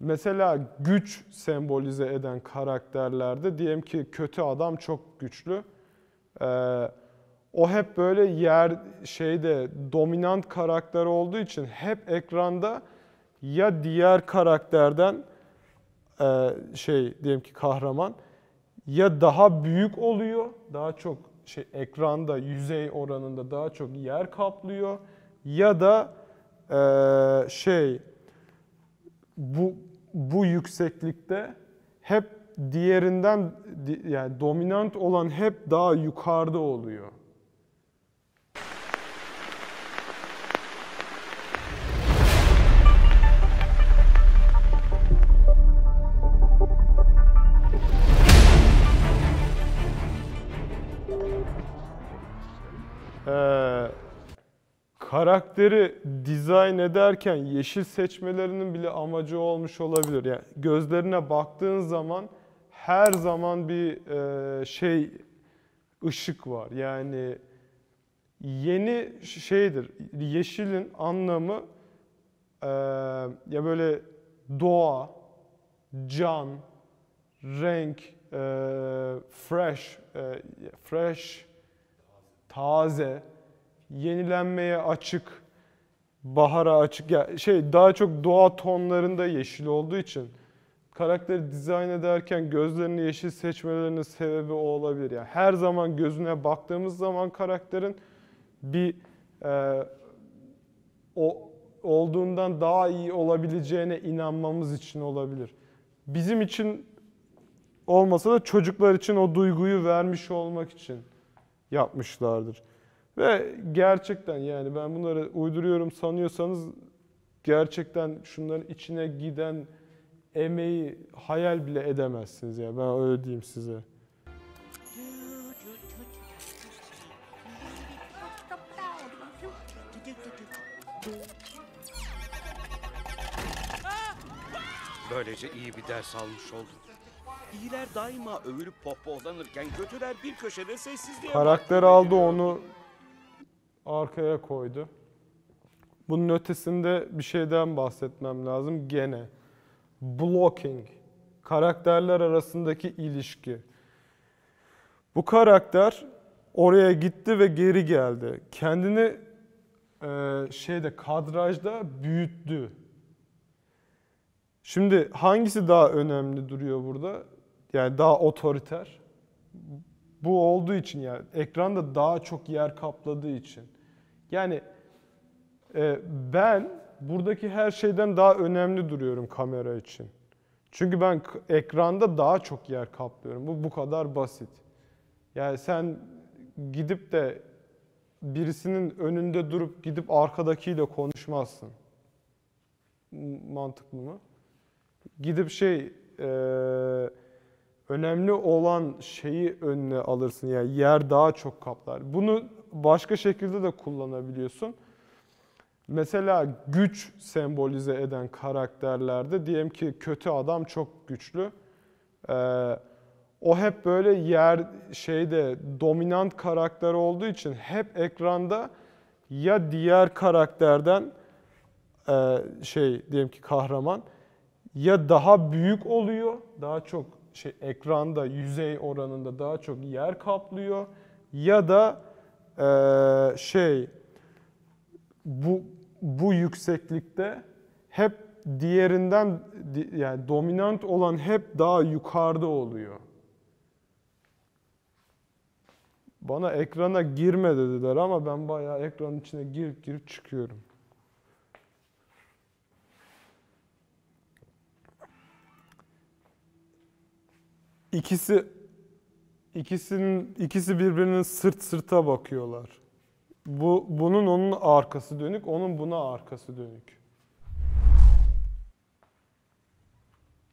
Mesela güç sembolize eden karakterlerde diyelim ki kötü adam çok güçlü. Ee, o hep böyle yer şeyde dominant karakter olduğu için hep ekranda ya diğer karakterden e, şey diyelim ki kahraman ya daha büyük oluyor, daha çok şey ekranda yüzey oranında daha çok yer kaplıyor ya da e, şey bu bu yükseklikte hep diğerinden di- yani dominant olan hep daha yukarıda oluyor. Ee, karakteri dizayn ederken yeşil seçmelerinin bile amacı olmuş olabilir. Yani gözlerine baktığın zaman her zaman bir e, şey ışık var. Yani yeni şeydir. Yeşilin anlamı e, ya böyle doğa, can, renk, e, fresh, e, fresh, taze, yenilenmeye açık, bahara açık. Ya şey daha çok doğa tonlarında yeşil olduğu için karakteri dizayn ederken gözlerini yeşil seçmelerinin sebebi o olabilir. Yani her zaman gözüne baktığımız zaman karakterin bir e, o olduğundan daha iyi olabileceğine inanmamız için olabilir. Bizim için olmasa da çocuklar için o duyguyu vermiş olmak için yapmışlardır. Ve gerçekten yani ben bunları uyduruyorum sanıyorsanız gerçekten şunların içine giden emeği hayal bile edemezsiniz ya. Ben öyle diyeyim size. Böylece iyi bir ders almış oldum. İyiler daima övülüp pohpohlanırken kötüler bir köşede sessizliğe Karakter aldı onu arkaya koydu. Bunun ötesinde bir şeyden bahsetmem lazım gene. Blocking. Karakterler arasındaki ilişki. Bu karakter oraya gitti ve geri geldi. Kendini e, şeyde kadrajda büyüttü. Şimdi hangisi daha önemli duruyor burada? Yani daha otoriter bu olduğu için yani ekranda daha çok yer kapladığı için. Yani e, ben buradaki her şeyden daha önemli duruyorum kamera için. Çünkü ben ekranda daha çok yer kaplıyorum. Bu bu kadar basit. Yani sen gidip de birisinin önünde durup gidip arkadakiyle konuşmazsın. Mantıklı mı? Gidip şey e, önemli olan şeyi önüne alırsın. Yani yer daha çok kaplar. Bunu başka şekilde de kullanabiliyorsun. Mesela güç sembolize eden karakterlerde diyelim ki kötü adam çok güçlü. Ee, o hep böyle yer şeyde dominant karakter olduğu için hep ekranda ya diğer karakterden e, şey diyelim ki kahraman ya daha büyük oluyor, daha çok şey ekranda yüzey oranında daha çok yer kaplıyor ya da e, şey bu bu yükseklikte hep diğerinden di- yani dominant olan hep daha yukarıda oluyor. Bana ekrana girme dediler ama ben bayağı ekranın içine girip girip çıkıyorum. İkisi ikisinin ikisi birbirinin sırt sırta bakıyorlar. Bu bunun onun arkası dönük, onun buna arkası dönük.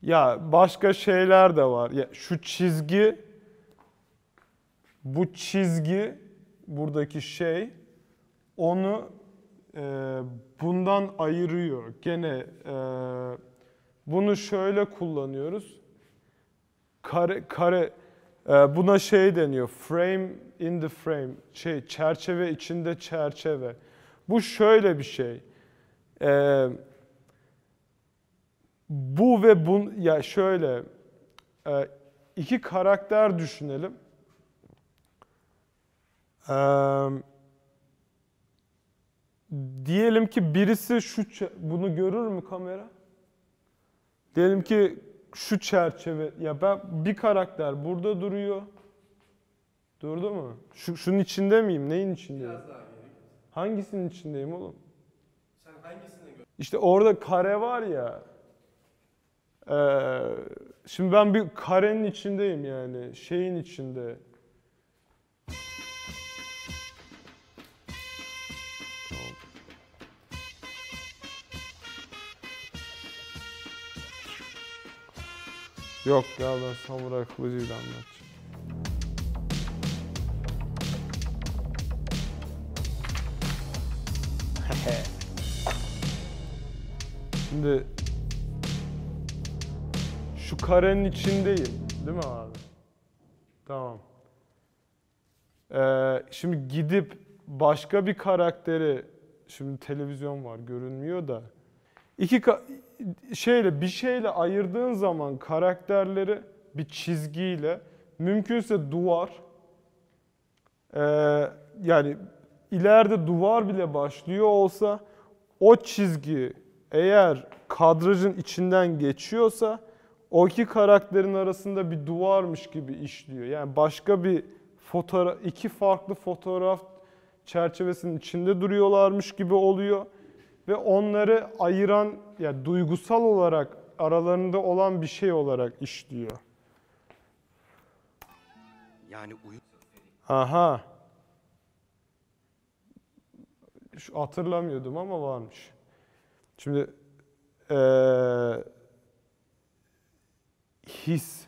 Ya başka şeyler de var. Ya şu çizgi bu çizgi buradaki şey onu e, bundan ayırıyor. Gene e, bunu şöyle kullanıyoruz. Kare kare buna şey deniyor. Frame in the frame. Şey çerçeve içinde çerçeve. Bu şöyle bir şey. E, bu ve bun ya şöyle e, iki karakter düşünelim. Eee diyelim ki birisi şu bunu görür mü kamera? Diyelim ki şu çerçeve ya ben bir karakter burada duruyor. Durdu mu? Şu şunun içinde miyim? Neyin içindeyim? Biraz daha geri. Hangisinin içindeyim oğlum? Sen hangisini gör? İşte orada kare var ya. eee, şimdi ben bir karenin içindeyim yani. Şeyin içinde. Yok ya ben samuray kılıcıyla anlatacağım. Şimdi şu karenin içindeyim, değil mi abi? Tamam. Ee, şimdi gidip başka bir karakteri, şimdi televizyon var görünmüyor da. İki şeyle bir şeyle ayırdığın zaman karakterleri bir çizgiyle, mümkünse duvar. Ee, yani ileride duvar bile başlıyor olsa o çizgi eğer kadrajın içinden geçiyorsa o iki karakterin arasında bir duvarmış gibi işliyor. Yani başka bir fotoğraf, iki farklı fotoğraf çerçevesinin içinde duruyorlarmış gibi oluyor ve onları ayıran yani duygusal olarak aralarında olan bir şey olarak işliyor. Yani uyum Aha. Şu hatırlamıyordum ama varmış. Şimdi eee, his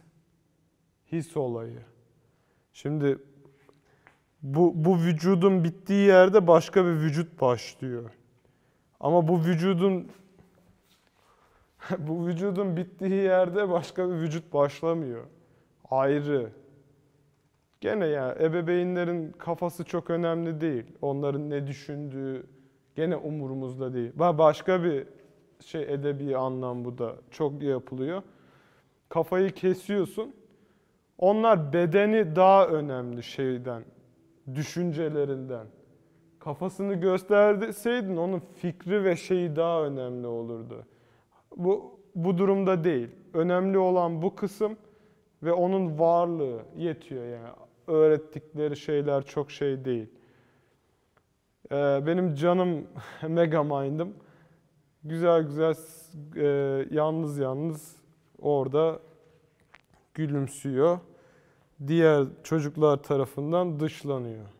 his olayı. Şimdi bu bu vücudun bittiği yerde başka bir vücut başlıyor. Ama bu vücudun bu vücudun bittiği yerde başka bir vücut başlamıyor. Ayrı. Gene ya ebeveynlerin kafası çok önemli değil. Onların ne düşündüğü gene umurumuzda değil. Ba- Başka bir şey edebi anlam bu da çok yapılıyor. Kafayı kesiyorsun. Onlar bedeni daha önemli şeyden, düşüncelerinden. Kafasını gösterseydin onun fikri ve şeyi daha önemli olurdu. Bu bu durumda değil. Önemli olan bu kısım ve onun varlığı yetiyor yani. Öğrettikleri şeyler çok şey değil. Ee, benim canım Megamind'ım. Güzel güzel e, yalnız yalnız orada gülümsüyor. Diğer çocuklar tarafından dışlanıyor.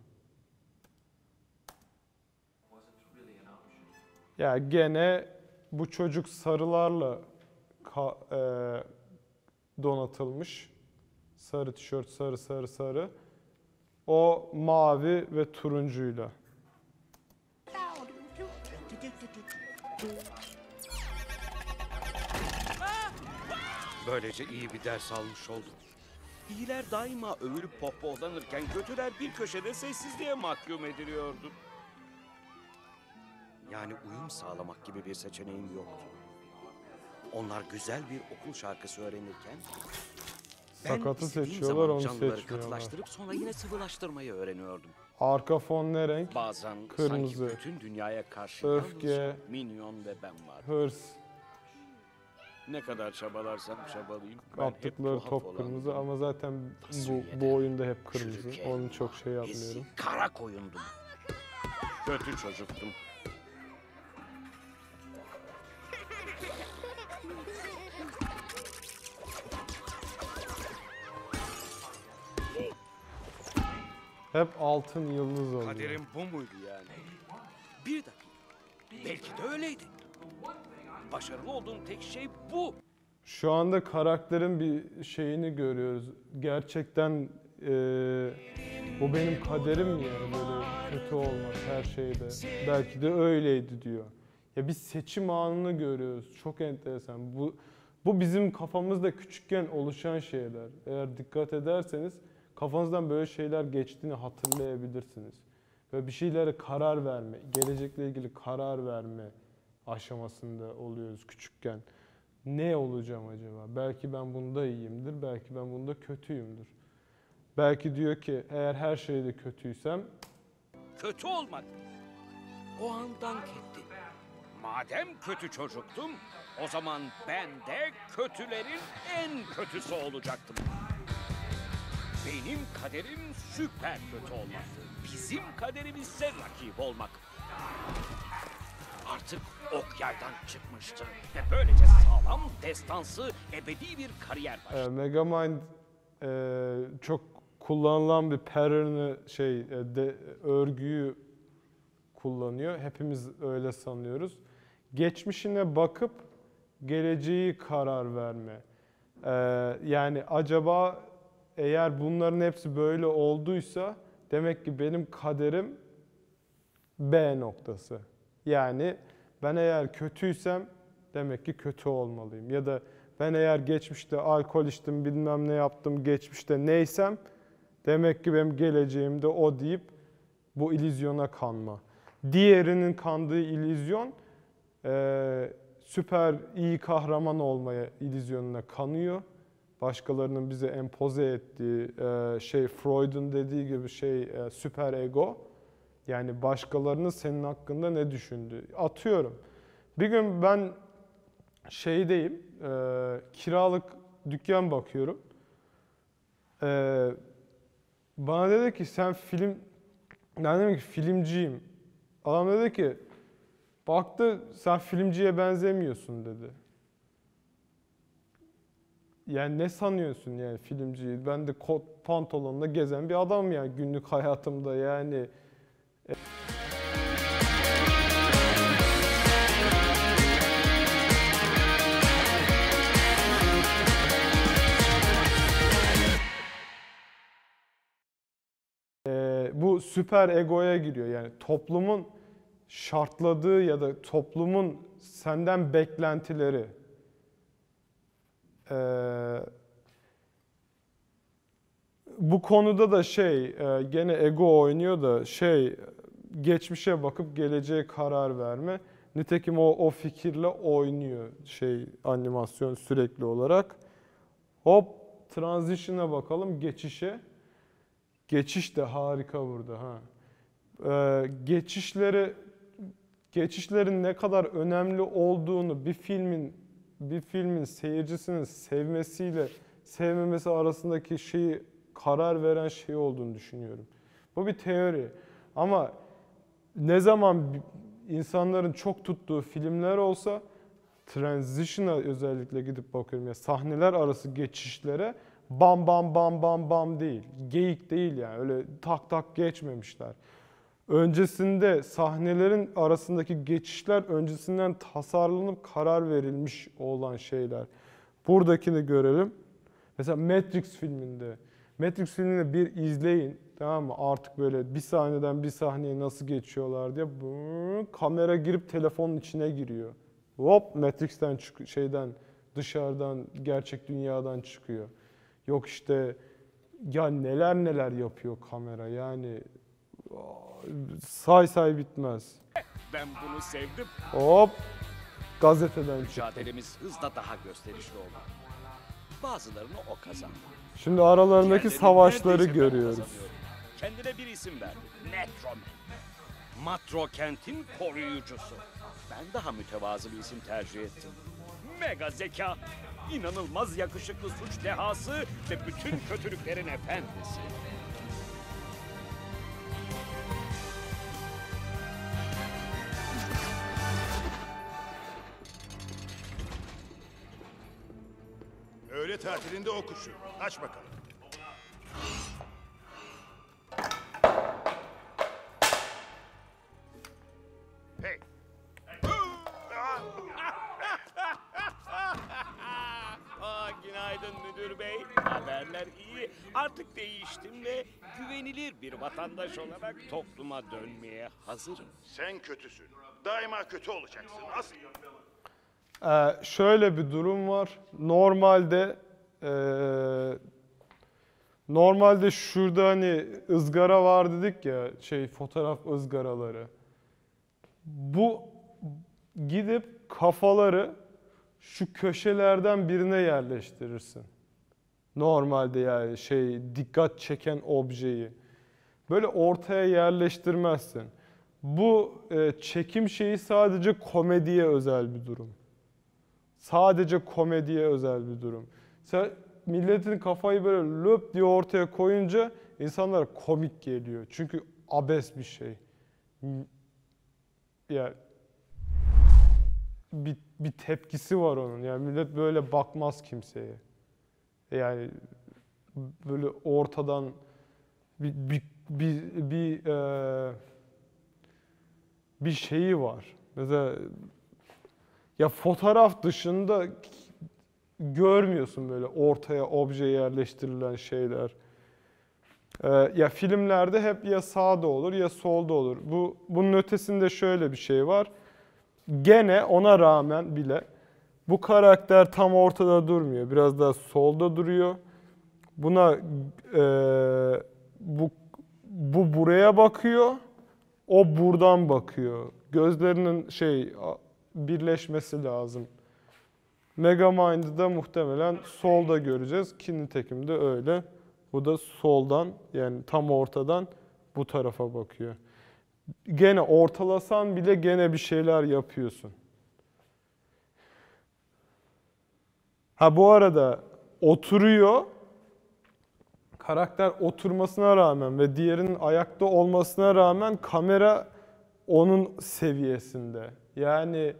Ya gene bu çocuk sarılarla e, donatılmış. Sarı tişört, sarı sarı sarı. O mavi ve turuncuyla. böylece iyi bir ders almış oldum. İyiler daima övülüp pohpohlanırken kötüler bir köşede sessizliğe mahkum ediliyordu. Yani uyum sağlamak gibi bir seçeneğim yoktu. Onlar güzel bir okul şarkısı öğrenirken ben Sakatı istediğim seçiyorlar, zaman onu canlıları seçmiyorlar. katılaştırıp sonra yine sıvılaştırmayı öğreniyordum. Arka fon ne renk? Bazen Kırmızı. sanki bütün dünyaya karşı Öfke. yalnızca minyon ve ben var. Hırs. Ne kadar çabalarsam çabalayayım. ben hep Attıkları tuhaf top olan kırmızı ama zaten bu, bu oyunda hep kırmızı. çürük Onu elma, çok şey yapmıyorum. ezik, Kara koyundum. Kötü çocuktum. Hep altın yıldız oluyor. Kaderim bu muydu yani? Bir dakika. Belki de öyleydi. Başarılı olduğum tek şey bu. Şu anda karakterin bir şeyini görüyoruz. Gerçekten eee, bu benim kaderim mi yani böyle kötü olmak her şeyde. Belki de öyleydi diyor. Ya biz seçim anını görüyoruz. Çok enteresan. Bu bu bizim kafamızda küçükken oluşan şeyler. Eğer dikkat ederseniz kafanızdan böyle şeyler geçtiğini hatırlayabilirsiniz. Ve bir şeylere karar verme, gelecekle ilgili karar verme aşamasında oluyoruz küçükken. Ne olacağım acaba? Belki ben bunda iyiyimdir, belki ben bunda kötüyümdür. Belki diyor ki eğer her şeyde kötüysem Kötü olmak. O an dank etti. Madem kötü çocuktum, o zaman ben de kötülerin en kötüsü olacaktım. Benim kaderim süper kötü olmaktı. Bizim kaderimizse rakip olmak. Artık ok yaydan çıkmıştı ve böylece sağlam, destansı, ebedi bir kariyer başladı. e, Megamind e, çok kullanılan bir pattern'ı şey e, de, örgüyü kullanıyor. Hepimiz öyle sanıyoruz. Geçmişine bakıp geleceği karar verme. E, yani acaba eğer bunların hepsi böyle olduysa demek ki benim kaderim B noktası. Yani ben eğer kötüysem demek ki kötü olmalıyım. Ya da ben eğer geçmişte alkol içtim bilmem ne yaptım geçmişte neysem demek ki benim geleceğimde o deyip bu illüzyona kanma. Diğerinin kandığı illüzyon eee, süper iyi kahraman olmaya illüzyonuna kanıyor. Başkalarının bize empoze ettiği eee, şey Freud'un dediği gibi şey eee, süper ego. Yani başkalarının senin hakkında ne düşündüğü. Atıyorum. Bir gün ben şeydeyim, eee, kiralık dükkan bakıyorum. Bana dedi ki sen film, ben dedim ki filmciyim. Adam dedi ki baktı sen filmciye benzemiyorsun dedi. Yani ne sanıyorsun yani filmciyi? Ben de kot pantolonla gezen bir adam yani günlük hayatımda yani. Bu süper egoya giriyor. Yani toplumun şartladığı ya da toplumun senden beklentileri. Ee, bu konuda da şey e, gene ego oynuyor da şey geçmişe bakıp geleceğe karar verme. Nitekim o o fikirle oynuyor şey animasyon sürekli olarak. Hop transition'a bakalım geçişe. Geçiş de harika burada ha. Ee, geçişleri geçişlerin ne kadar önemli olduğunu bir filmin bir filmin seyircisinin sevmesiyle sevmemesi arasındaki şeyi karar veren şey olduğunu düşünüyorum. Bu bir teori. Ama ne zaman insanların çok tuttuğu filmler olsa transition'a özellikle gidip bakıyorum ya sahneler arası geçişlere bam bam bam bam bam değil. Geyik değil yani öyle tak tak geçmemişler. Öncesinde sahnelerin arasındaki geçişler öncesinden tasarlanıp karar verilmiş olan şeyler. Buradakini görelim. Mesela Matrix filminde. Matrix filmini bir izleyin. Tamam mı? Artık böyle bir sahneden bir sahneye nasıl geçiyorlar diye kamera girip telefonun içine giriyor. Hop Matrix'ten çık şeyden dışarıdan gerçek dünyadan çıkıyor. Yok işte ya neler neler yapıyor kamera yani say say bitmez. Ben bunu sevdim. Hop gazeteden çıktı. Mücadelemiz hızla daha gösterişli oldu. Bazılarını o kazandı. Şimdi aralarındaki Diğerleri savaşları neredeyse ben görüyoruz. kazanıyorum. Kendine bir isim verdi. Netroman. Matro kentin koruyucusu. Ben daha mütevazı bir isim tercih ettim. Mega zeka, inanılmaz yakışıklı suç dehası ve bütün kötülüklerin efendisi. Öğle tatilinde o kuşu. Aç bakalım. Hey. Aa, günaydın müdür bey. Haberler iyi. Artık değiştim ve güvenilir bir vatandaş olarak topluma dönmeye hazırım. Sen kötüsün. Daima kötü olacaksın. Asıl. Ee, şöyle bir durum var. Normalde ee, normalde şurada hani ızgara var dedik ya şey fotoğraf ızgaraları. Bu gidip kafaları şu köşelerden birine yerleştirirsin. Normalde yani şey dikkat çeken objeyi. Böyle ortaya yerleştirmezsin. Bu e, çekim şeyi sadece komediye özel bir durum. Sadece komediye özel bir durum. Sen milletin kafayı böyle löp diye ortaya koyunca insanlara komik geliyor. Çünkü abes bir şey. Yani bir, bir tepkisi var onun. Yani millet böyle bakmaz kimseye. Yani böyle ortadan bir bir bir, bir, eee, bir şeyi var. Mesela ya fotoğraf dışında görmüyorsun böyle ortaya obje yerleştirilen şeyler. Ee, ya filmlerde hep ya sağda olur ya solda olur. Bu bunun ötesinde şöyle bir şey var. Gene ona rağmen bile bu karakter tam ortada durmuyor. Biraz daha solda duruyor. Buna e, bu bu buraya bakıyor. O buradan bakıyor. Gözlerinin şey birleşmesi lazım. Megamind'ı da muhtemelen solda göreceğiz. Ki nitekim de öyle. Bu da soldan yani tam ortadan bu tarafa bakıyor. Gene ortalasan bile gene bir şeyler yapıyorsun. Ha bu arada oturuyor. Karakter oturmasına rağmen ve diğerinin ayakta olmasına rağmen kamera onun seviyesinde. Yani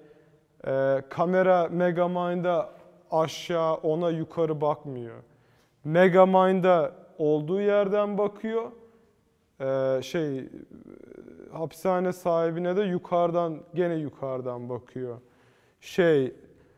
e, kamera Megamind'a aşağı ona yukarı bakmıyor. Megamind'a olduğu yerden bakıyor. E, şey hapishane sahibine de yukarıdan gene yukarıdan bakıyor. Şey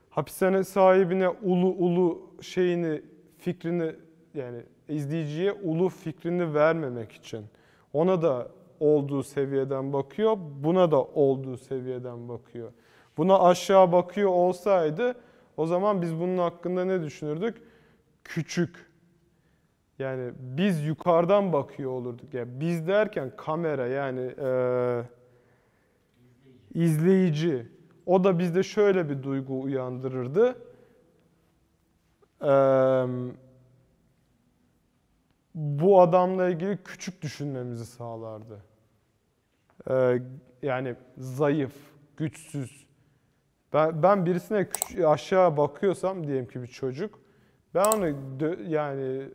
hapishane sahibine ulu ulu şeyini fikrini yani izleyiciye ulu fikrini vermemek için ona da olduğu seviyeden bakıyor, buna da olduğu seviyeden bakıyor. Buna aşağı bakıyor olsaydı o zaman biz bunun hakkında ne düşünürdük? Küçük. Yani biz yukarıdan bakıyor olurduk. Yani biz derken kamera yani eee, izleyici. O da bizde şöyle bir duygu uyandırırdı. Eee bu adamla ilgili küçük düşünmemizi sağlardı. Ee, yani zayıf, güçsüz. Ben, ben birisine aşağı bakıyorsam diyelim ki bir çocuk, ben onu yani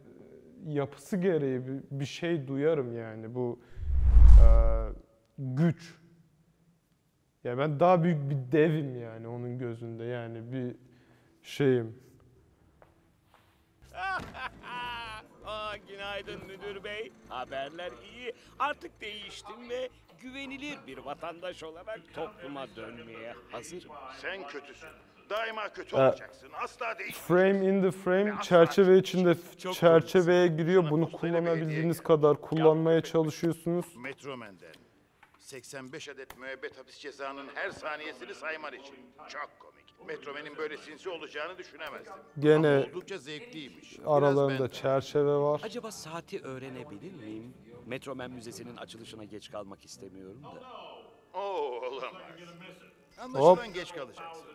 yapısı gereği bir, bir şey duyarım yani bu e, güç. Ya ben daha büyük bir devim yani onun gözünde yani bir şeyim. Aa, günaydın müdür bey. Haberler iyi. Artık değiştim ve güvenilir bir vatandaş olarak topluma dönmeye hazırım. Sen kötüsün. Daima kötü olacaksın. Asla değil. Frame in the frame çerçeve içinde Çok çerçeveye giriyor. Bunu kullanabildiğiniz kadar kullanmaya çalışıyorsunuz. Metromen'den 85 adet müebbet hapis cezanın her saniyesini sayman için. Çok komik. Metromen'in böyle sinsi olacağını düşünemezdim. Gene Ama oldukça zevkliymiş. Biraz Aralarında çerçeve var. Acaba saati öğrenebilir miyim? Metromen Müzesi'nin açılışına geç kalmak istemiyorum da. Oo olamaz. Anlaşılan geç kalacaksın.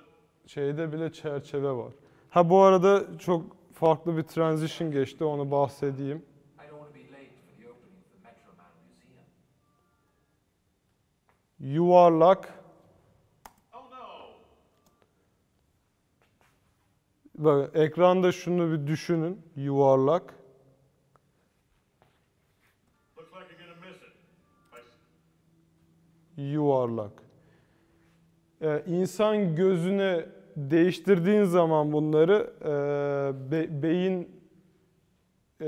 Şeyde bile çerçeve var. Ha bu arada çok farklı bir transition geçti onu bahsedeyim. Yuvarlak. Bak ekranda şunu bir düşünün. Yuvarlak. Yuvarlak. Ee, insan gözüne değiştirdiğin zaman bunları e, be- beyin e,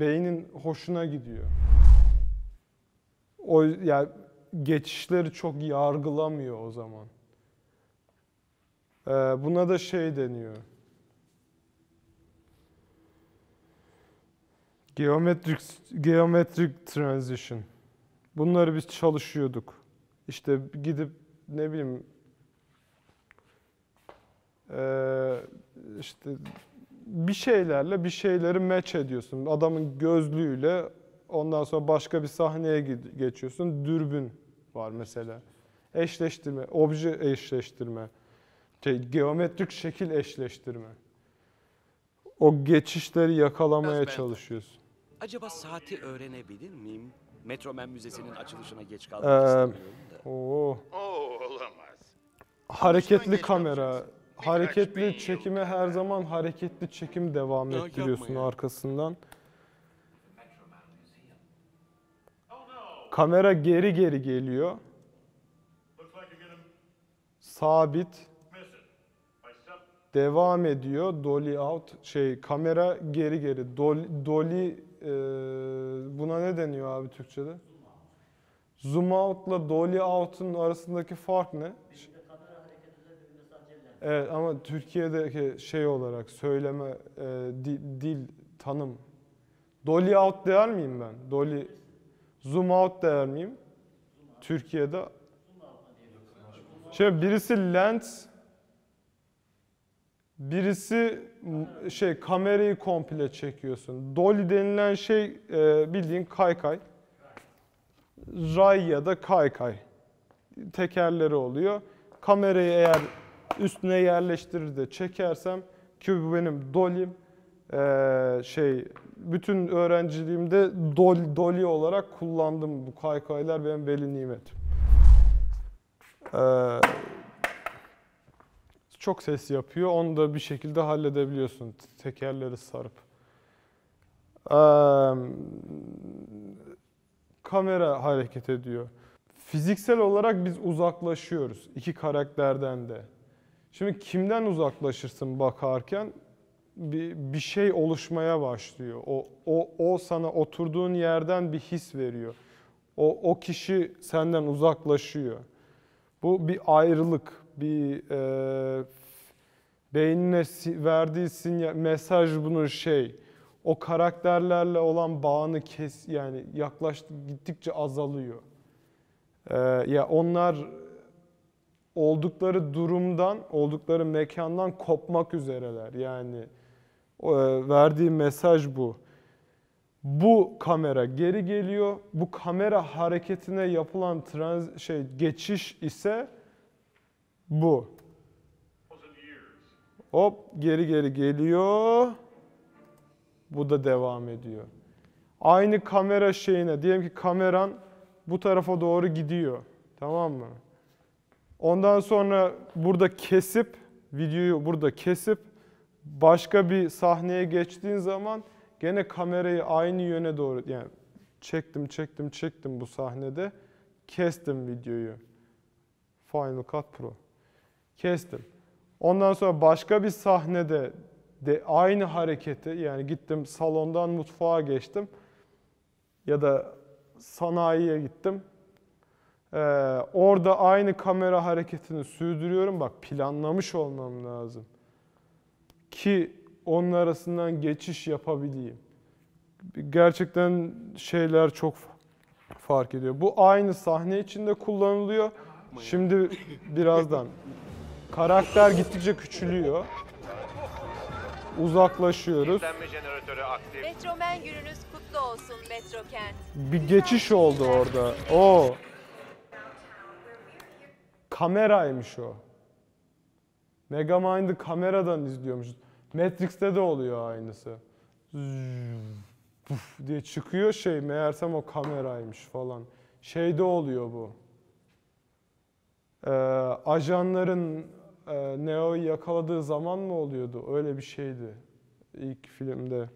beynin hoşuna gidiyor. O yani geçişleri çok yargılamıyor o zaman. Ee, buna da şey deniyor. Geometrik geometrik transition. Bunları biz çalışıyorduk. İşte gidip ne bileyim eee, işte bir şeylerle bir şeyleri match ediyorsun. Adamın gözlüğüyle ondan sonra başka bir sahneye geçiyorsun. Dürbün var mesela. Eşleştirme, obje eşleştirme. Şey, geometrik şekil eşleştirme. O geçişleri yakalamaya çalışıyorsun. Acaba saati öğrenebilir miyim? Metromen Müzesi'nin açılışına geç Ee, kalmak istemiyorum da. Oo. Oo olamaz. Hareketli geç kamera. kalacaksın. Birkaç bin Hareketli çekime her zaman hareketli çekim devam Ya yapma ettiriyorsun ya. arkasından. Kamera geri geri geliyor. Sabit. devam ediyor. Dolly out. Şey kamera geri geri. Dolly, dolly e, buna ne deniyor abi Türkçe'de? Zoom out'la dolly out'un arasındaki fark ne? Evet ama Türkiye'deki şey olarak söyleme e, dil, dil tanım. Dolly out der miyim ben? Dolly zoom out der miyim? Türkiye'de. Şey birisi lens Birisi şey kamerayı komple çekiyorsun. Dolly denilen şey e, bildiğin kaykay. Ray ya da kaykay. Tekerleri oluyor. Kamerayı eğer üstüne yerleştirir de çekersem ki bu benim Dolly'm e, şey bütün öğrenciliğimde Dolly, Dolly olarak kullandım bu kaykaylar benim veli nimetim. Eee çok ses yapıyor. Onu da bir şekilde halledebiliyorsun tekerleri sarıp. Eee, kamera hareket ediyor. Fiziksel olarak biz uzaklaşıyoruz iki karakterden de. Şimdi kimden uzaklaşırsın bakarken bir, bir şey oluşmaya başlıyor. O, o, o sana oturduğun yerden bir his veriyor. O, o kişi senden uzaklaşıyor. Bu bir ayrılık, bir e, beynine verdiği sinyal, mesaj bunun şey. O karakterlerle olan bağını kes yani yaklaştı gittikçe azalıyor. E, ya onlar oldukları durumdan, oldukları mekandan kopmak üzereler. Yani e, verdiği mesaj bu. Bu kamera geri geliyor. Bu kamera hareketine yapılan trans şey geçiş ise bu. Hop geri geri geliyor. Bu da devam ediyor. Aynı kamera şeyine diyelim ki kameran bu tarafa doğru gidiyor. Tamam mı? Ondan sonra burada kesip videoyu burada kesip başka bir sahneye geçtiğin zaman gene kamerayı aynı yöne doğru yani çektim çektim çektim bu sahnede kestim videoyu. Final Cut Pro. Kestim. Ondan sonra başka bir sahnede de aynı hareketi yani gittim salondan mutfağa geçtim ya da sanayiye gittim. Ee, orada aynı kamera hareketini sürdürüyorum. Bak planlamış olmam lazım. Ki onun arasından geçiş yapabileyim. Gerçekten şeyler çok fark ediyor. Bu aynı sahne içinde kullanılıyor. Şimdi birazdan karakter gittikçe küçülüyor. Uzaklaşıyoruz. Metromen gününüz kutlu olsun Metro Kent. Bir geçiş oldu orada. O kameraymış o. Megamind'ı kameradan izliyormuşuz. Matrix'te de oluyor aynısı. Puf diye çıkıyor şey meğersem o kameraymış falan. Şeyde oluyor bu. Ee, ajanların e, Neo'yu yakaladığı zaman mı oluyordu? Öyle bir şeydi ilk filmde.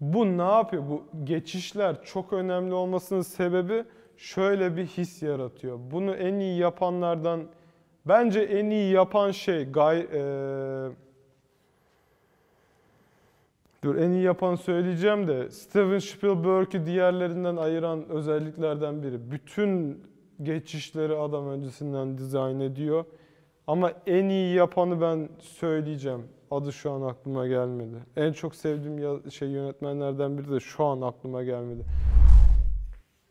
Bu ne yapıyor? Bu geçişler çok önemli olmasının sebebi şöyle bir his yaratıyor. Bunu en iyi yapanlardan bence en iyi yapan şey gay eee, Dur en iyi yapan söyleyeceğim de Steven Spielberg'ü diğerlerinden ayıran özelliklerden biri. Bütün geçişleri adam öncesinden dizayn ediyor. Ama en iyi yapanı ben söyleyeceğim. Adı şu an aklıma gelmedi. En çok sevdiğim şey yönetmenlerden biri de şu an aklıma gelmedi.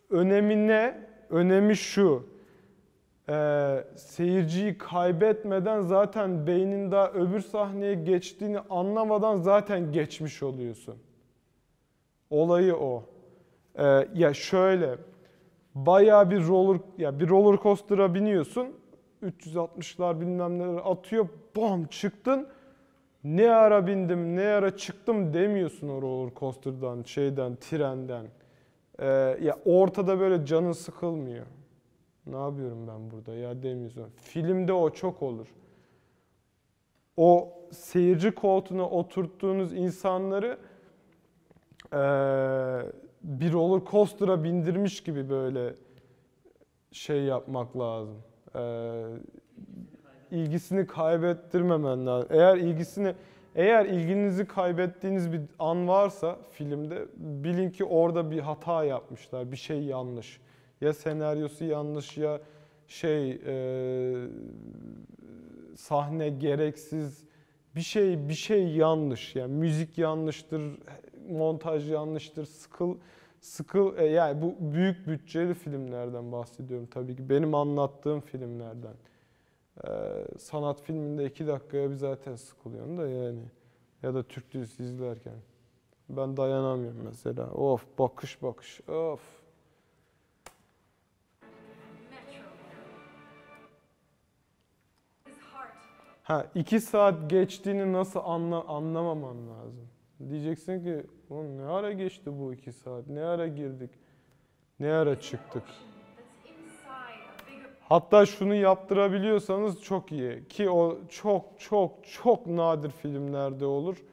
Önemi ne? Önemi şu. Ee, seyirciyi kaybetmeden zaten beynin daha öbür sahneye geçtiğini anlamadan zaten geçmiş oluyorsun. Olayı o. Ee, ya şöyle, bayağı bir roller ya bir roller coaster'a biniyorsun. 360'lar bilmem neler atıyor. Bam çıktın. Ne ara bindim, ne ara çıktım demiyorsun o roller coaster'dan, şeyden, trenden. Ee, ya ortada böyle canın sıkılmıyor. Ne yapıyorum ben burada ya demiyorsun. Filmde o çok olur. O seyirci koltuğuna oturttuğunuz insanları eee, bir roller coaster'a bindirmiş gibi böyle şey yapmak lazım. Eee ilgisini kaybettirmemen lazım. Eğer ilgisini eğer ilginizi kaybettiğiniz bir an varsa filmde bilin ki orada bir hata yapmışlar. Bir şey yanlış. Ya senaryosu yanlış ya şey eee, sahne gereksiz bir şey bir şey yanlış. Yani müzik yanlıştır, montaj yanlıştır, sıkıl sıkıl e, yani bu büyük bütçeli filmlerden bahsediyorum tabii ki. Benim anlattığım filmlerden. Ee, sanat filminde iki dakikaya bir zaten sıkılıyorsun da yani. Ya da Türk dizisi izlerken. Ben dayanamıyorum mesela. Of bakış bakış. Of. Ha iki saat geçtiğini nasıl anla, anlamaman lazım. Diyeceksin ki "Oğlum ne ara geçti bu iki saat? Ne ara girdik? Ne ara çıktık? Hatta şunu yaptırabiliyorsanız çok iyi. Ki o çok çok çok nadir filmlerde olur.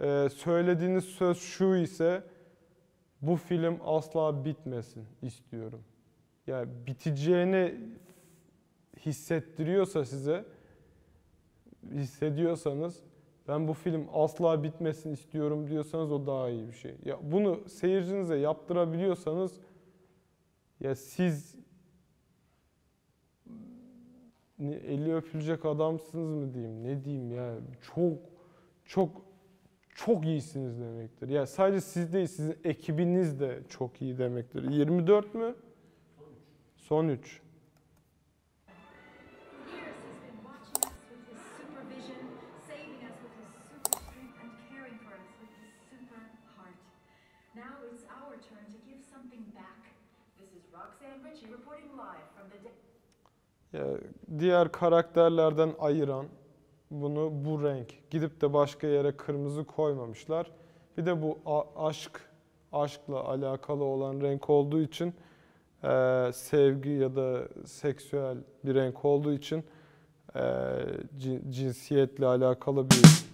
Ee, söylediğiniz söz şu ise bu film asla bitmesin istiyorum. Yani biteceğini hissettiriyorsa size hissediyorsanız ben bu film asla bitmesin istiyorum diyorsanız o daha iyi bir şey. Ya bunu seyircinize yaptırabiliyorsanız ya siz eli öpülecek adamsınız mı diyeyim ne diyeyim ya çok çok çok iyisiniz demektir. Ya sadece siz değil sizin ekibiniz de çok iyi demektir. 24 mü? Son 3. Son 3. diğer karakterlerden ayıran bunu bu renk. Gidip de başka yere kırmızı koymamışlar. Bir de bu aşk, aşkla alakalı olan renk olduğu için eee, sevgi ya da seksüel bir renk olduğu için cin- cinsiyetle alakalı bir